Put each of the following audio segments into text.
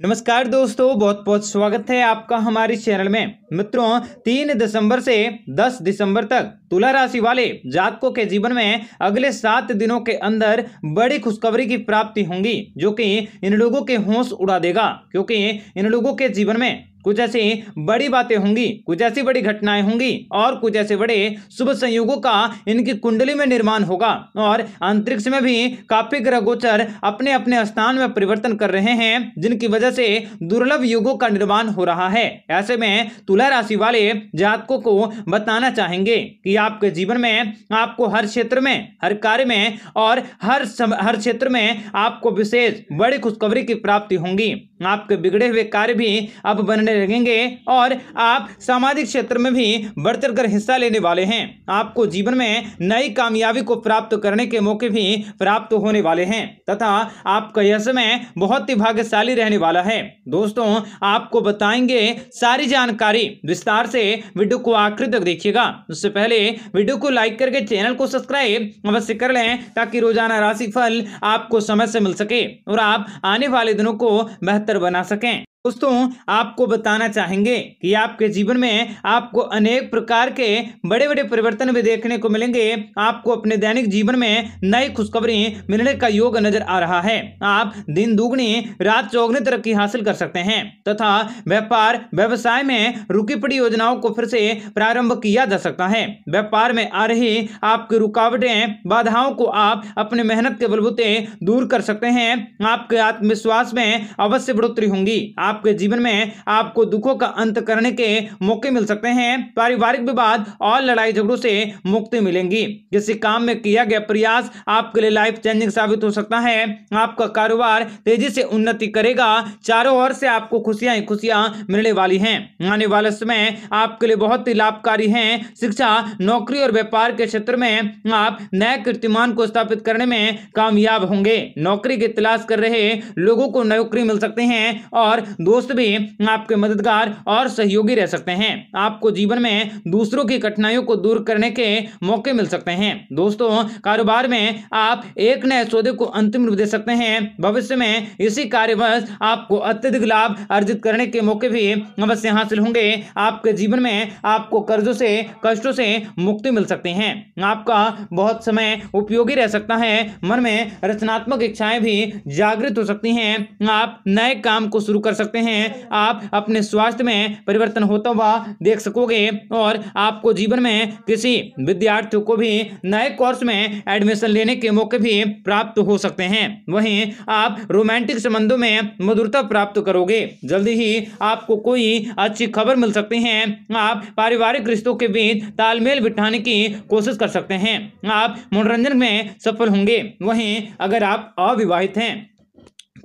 नमस्कार दोस्तों बहुत बहुत स्वागत है आपका हमारे चैनल में। मित्रों, तीन दिसंबर से दस दिसंबर तक तुला राशि वाले जातकों के जीवन में अगले सात दिनों के अंदर बड़ी खुशखबरी की प्राप्ति होंगी, जो कि इन लोगों के होश उड़ा देगा, क्योंकि इन लोगों के जीवन में कुछ ऐसी बड़ी बातें होंगी कुछ ऐसी बड़ी घटनाएँ होंगी और कुछ ऐसे बड़े शुभ संयोगों का इनकी कुंडली में निर्माण होगा। और अंतरिक्ष में भी काफ़ी ग्रह गोचर अपने अपने स्थान में परिवर्तन कर रहे हैं जिनकी वजह से दुर्लभ युगों का निर्माण हो रहा है। ऐसे में तुला राशि वाले जातकों को बताना चाहेंगे कि आपके जीवन में आपको हर क्षेत्र में हर कार्य में और हर सम, हर क्षेत्र में आपको विशेष बड़ी खुशखबरी की प्राप्ति होंगी। आपके बिगड़े हुए कार्य भी अब बनने लगेंगे और आप सामाजिक क्षेत्र में भी बढ़ चढ़कर हिस्सा लेने वाले हैं। आपको जीवन में नई कामयाबी को प्राप्त करने के मौके भी प्राप्त होने वाले हैं। तथा आपका यह समय बहुत ही भाग्यशाली रहने वाला है। दोस्तों, आपको बताएँगे सारी जानकारी। विस्तार से वीडियो को आखिर तक देखिएगा। उससे पहले वीडियो को लाइक करके चैनल को सब्सक्राइब अवश्य कर लें ताकि रोज़ाना राशि फल आपको समय से मिल सके और आप आने वाले दिनों को बेहतर बना सकें। दोस्तों, आपको बताना चाहेंगे कि आपके जीवन में आपको अनेक प्रकार के बड़े बड़े परिवर्तन भी देखने को मिलेंगे। आपको अपने दैनिक जीवन में नई खुशखबरी मिलने का योग नज़र आ रहा है। आप दिन दुगनी, रात चौगनी तरक्की हासिल कर सकते हैं तथा व्यापार, व्यवसाय में रुकी पड़ी योजनाओं को फिर से प्रारंभ किया जा सकता है। व्यापार में आ रही आपकी रुकावटें, बाधाओं को आप अपने मेहनत के बलबूते दूर कर सकते हैं। आपके आत्मविश्वास में अवश्य बढ़ोतरी होंगी। आपके जीवन में आपको दुखों का अंत करने के मौके मिल सकते हैं। पारिवारिक विवाद और लड़ाई झगड़ों से मुक्ति मिलेंगी। किसी काम में किया गया प्रयास आपके लिए लाइफ चेंजिंग साबित हो सकता है। आपका कारोबार तेज़ी से उन्नति करेगा। चारों ओर से आपको खुशियाँ ही खुशियाँ मिलने वाली हैं। आने वाले समय आपके लिए बहुत ही लाभकारी है। शिक्षा, नौकरी और व्यापार के क्षेत्र में आप नए कीर्तिमान को स्थापित करने में कामयाब होंगे। नौकरी की तलाश कर रहे लोगों को नौकरी मिल सकते हैं और दोस्त भी आपके मददगार और सहयोगी रह सकते हैं। आपको जीवन में दूसरों की कठिनाइयों को दूर करने के मौके मिल सकते हैं। दोस्तों, कारोबार में आप एक नए सौदे को अंतिम रूप दे सकते हैं। भविष्य में इसी कार्यवश आपको अत्यधिक लाभ अर्जित करने के मौके भी अवश्य हासिल होंगे। आपके जीवन में आपको कर्जों से, कष्टों से मुक्ति मिल सकती है। आपका बहुत समय उपयोगी रह सकता है। मन में रचनात्मक इच्छाएँ भी जागृत हो सकती हैं। आप नए काम को शुरू कर सकते सकते हैं, आप अपने स्वास्थ्य में परिवर्तन होता हुआ देख सकोगे और आपको जीवन में किसी विद्यार्थियों को भी नए कोर्स में एडमिशन लेने के मौके भी प्राप्त हो सकते हैं। वहीं आप रोमांटिक संबंधों में मधुरता प्राप्त करोगे। जल्दी ही आपको कोई अच्छी खबर मिल सकती है। आप पारिवारिक रिश्तों के बीच तालमेल बिठाने की कोशिश कर सकते हैं। आप मनोरंजन में सफल होंगे। वहीं अगर आप अविवाहित हैं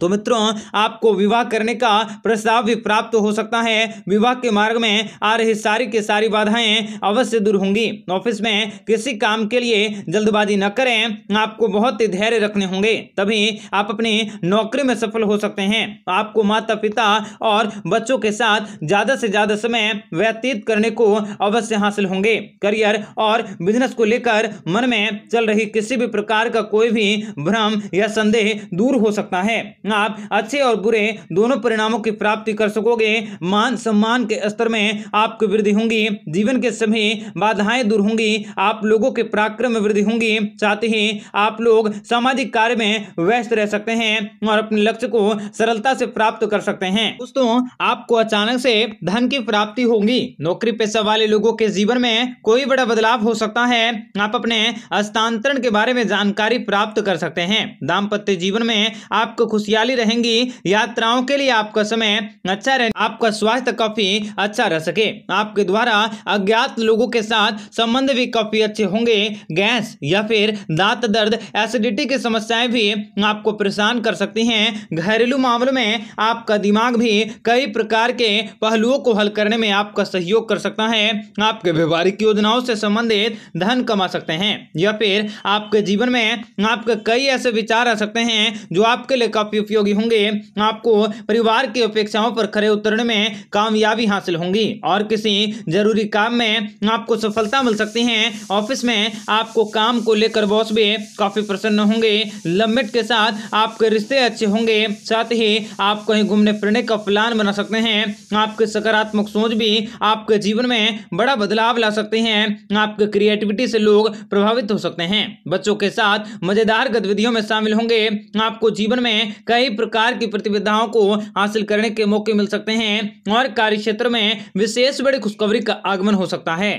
तो मित्रों, आपको विवाह करने का प्रस्ताव भी प्राप्त हो सकता है। विवाह के मार्ग में आ रही सारी की सारी बाधाएँ अवश्य दूर होंगी। ऑफ़िस में किसी काम के लिए जल्दबाजी न करें, आपको बहुत ही धैर्य रखने होंगे। तभी आप अपनी नौकरी में सफल हो सकते हैं। आपको माता पिता और बच्चों के साथ ज़्यादा से ज़्यादा समय व्यतीत करने को अवश्य हासिल होंगे। करियर और बिज़नेस को लेकर मन में चल रही किसी भी प्रकार का कोई भी भ्रम या संदेह दूर हो सकता है। आप अच्छे और बुरे दोनों परिणामों की प्राप्ति कर सकोगे। मान सम्मान के स्तर में आपकी वृद्धि होंगी। जीवन के सभी बाधाएँ दूर होंगी। आप लोगों के पराक्रम में वृद्धि होंगी। साथ ही आप लोग सामाजिक कार्य में व्यस्त रह सकते हैं और अपने लक्ष्य को सरलता से प्राप्त कर सकते हैं। दोस्तों, आपको अचानक से धन की प्राप्ति होगी। नौकरी पेशा वाले लोगों के जीवन में कोई बड़ा बदलाव हो सकता है। आप अपने हस्तांतरण के बारे में जानकारी प्राप्त कर सकते हैं। दाम्पत्य जीवन में आपको खुशी खुशहाली रहेंगी। यात्राओं के लिए आपका समय अच्छा रहे, आपका स्वास्थ्य काफ़ी अच्छा रह सके। आपके द्वारा अज्ञात लोगों के साथ संबंध भी काफ़ी अच्छे होंगे। गैस या फिर दांत दर्द, एसिडिटी की समस्याएँ भी आपको परेशान कर सकती हैं। घरेलू मामलों में आपका दिमाग भी कई प्रकार के पहलुओं को हल करने में आपका सहयोग कर सकता है। आपके व्यवहारिक योजनाओं से संबंधित धन कमा सकते हैं। या फिर आपके जीवन में आपके कई ऐसे विचार आ सकते हैं जो आपके लिए काफ़ी उपयोगी होंगे। आपको परिवार की अपेक्षाओं पर खरे उतरने में कामयाबी हासिल होंगी और किसी ज़रूरी काम में आपको सफलता मिल सकती है। ऑफ़िस में आपको काम को लेकर बॉस भी काफ़ी प्रसन्न होंगे। लम्बिट के साथ आपके रिश्ते अच्छे होंगे। साथ ही आप कहीं घूमने फिरने का प्लान बना सकते हैं। आपके सकारात्मक सोच भी आपके जीवन में बड़ा बदलाव ला सकते हैं। आपके क्रिएटिविटी से लोग प्रभावित हो सकते हैं। बच्चों के साथ मज़ेदार गतिविधियों में शामिल होंगे। आपको जीवन में कई प्रकार की प्रतिविधाओं को हासिल करने के मौके मिल सकते हैं और कार्य क्षेत्र में विशेष बड़ी खुशखबरी का आगमन हो सकता है।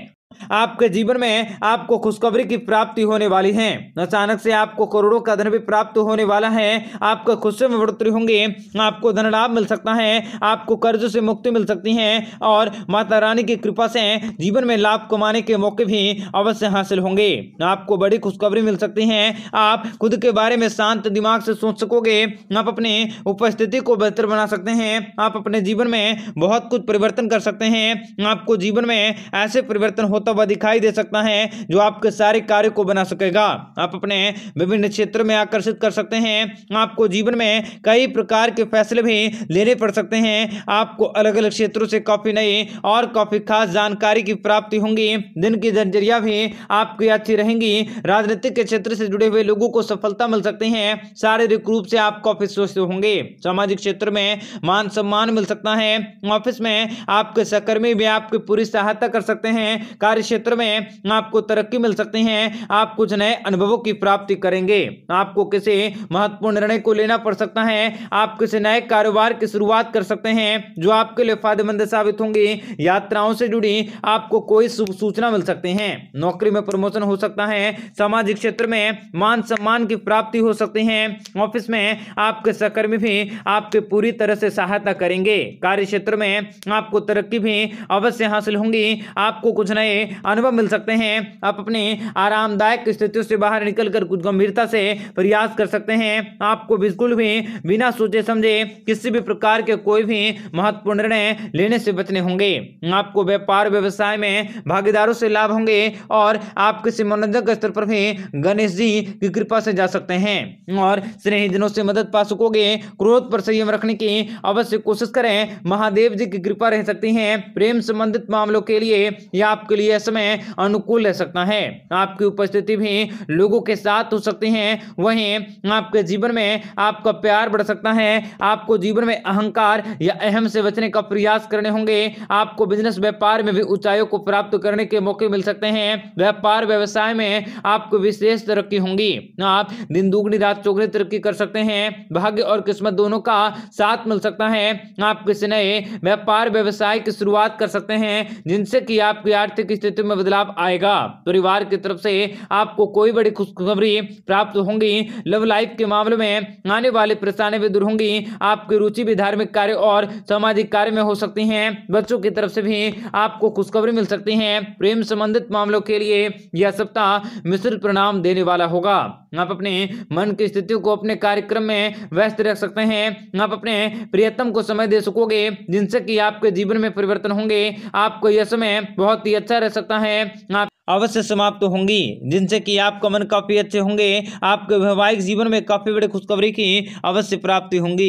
आपके जीवन में आपको खुशखबरी की प्राप्ति होने वाली है। अचानक से आपको करोड़ों का धन भी प्राप्त होने वाला है। आपका खुशी में बढ़ोतरी होंगे। आपको धन लाभ मिल सकता है। आपको कर्ज से मुक्ति मिल सकती है और माता रानी की कृपा से जीवन में लाभ कमाने के मौके भी अवश्य हासिल होंगे। आपको बड़ी खुशखबरी मिल सकती है। आप खुद के बारे में शांत दिमाग से सोच सकोगे। आप अपनी उपस्थिति को बेहतर बना सकते हैं। आप अपने जीवन में बहुत कुछ परिवर्तन कर सकते हैं। आपको जीवन में ऐसे परिवर्तन होता हुआ दिखाई दे सकता है, जो आपके सारे कार्य को बना सकेगा। आप अपने विभिन्न क्षेत्र में आकर्षित कर सकते हैं। आपको जीवन में कई प्रकार के फैसले भी लेने पड़ सकते हैं। आपको अलग अलग क्षेत्रों से काफ़ी नई और काफ़ी खास जानकारी की प्राप्ति होंगी। दिन की दिनचर्या भी आपकी अच्छी रहेंगी। राजनीतिक के क्षेत्र से जुड़े हुए लोगों को सफलता मिल सकती है। शारीरिक रूप से आप काफ़ी स्वस्थ होंगे। सामाजिक क्षेत्र में मान सम्मान मिल सकता है। ऑफ़िस में आपके सहकर्मी भी आपकी पूरी सहायता कर सकते हैं। कार्य क्षेत्र में आपको तरक्की मिल सकती है, आप कुछ नए अनुभवों की प्राप्ति करेंगे। आपको किसी महत्वपूर्ण निर्णय को लेना पड़ सकता है, आप किसी नए कारोबार की शुरुआत कर सकते हैं, जो आपके लिए फ़ायदेमंद साबित होंगी। यात्राओं से जुड़ी आपको कोई सूचना मिल सकती है। नौकरी में प्रमोशन हो सकता है, सामाजिक क्षेत्र में मान सम्मान की प्राप्ति हो सकती है, ऑफ़िस में आपके सहकर्मी भी आपके पूरी तरह से सहायता करेंगे। कार्य क्षेत्र में आपको तरक्की भी अवश्य हासिल होंगी, आपको कुछ नए अनुभव मिल सकते हैं। आप अपने आरामदायक स्थितियों से बाहर निकलकर कुछ गंभीरता से प्रयास कर सकते हैं। आपको बिल्कुल भी बिना सोचे समझे किसी भी प्रकार के कोई भी महत्वपूर्ण निर्णय लेने से बचने होंगे। आपको व्यापार व्यवसाय में भागीदारों से लाभ होंगे और आप किसी मनोरंजक स्तर पर भी गणेश जी की कृपा से जा सकते हैं। और स्नेहीजनों से मदद पा सकोगे। क्रोध पर संयम रखने की अवश्य कोशिश करें। महादेव जी की कृपा रह सकती है। प्रेम संबंधित मामलों के लिए या आपके लिए समय अनुकूल रह सकता है। आपकी उपस्थिति भी लोगों के साथ हो सकती है। वहीं आपके जीवन में आपका प्यार बढ़ सकता है। आपको जीवन में अहंकार या अहम से बचने का प्रयास करने होंगे। आपको बिज़नेस व्यापार में भी ऊंचाइयों को प्राप्त करने के मौके मिल सकते हैं। व्यापार व्यवसाय में आपको विशेष तरक्की होंगी। आप दिन दुगनी, रात चौगनी तरक्की कर सकते हैं। भाग्य और किस्मत दोनों का साथ मिल सकता है। आप किसी नए व्यापार व्यवसाय की शुरुआत कर सकते हैं, जिनसे कि आपकी आर्थिक स्थिति में बदलाव आएगा। परिवार की तरफ़ से आपको कोई बड़ी खुशखबरी प्राप्त होंगी। लव लाइफ के मामले में आने वाली परेशानी भी दूर होंगी। आपकी रुचि भी धार्मिक कार्य और सामाजिक कार्य में हो सकती है। बच्चों की तरफ़ से भी आपको खुशखबरी मिल सकती है। प्रेम संबंधित मामलों के लिए यह सप्ताह मिश्रित परिणाम देने वाला होगा। आप अपने मन की स्थितियों को अपने कार्यक्रम में व्यस्त रख सकते हैं। आप अपने प्रियतम को समय दे सकोगे, जिनसे कि आपके जीवन में परिवर्तन होंगे। आपको यह समय बहुत ही अच्छा रह सकता है। आप अवश्य समाप्त तो होंगी, जिनसे कि आपका मन काफ़ी अच्छे होंगे। आपके वैवाहिक जीवन में काफ़ी बड़े खुशखबरी की अवश्य प्राप्ति होंगी।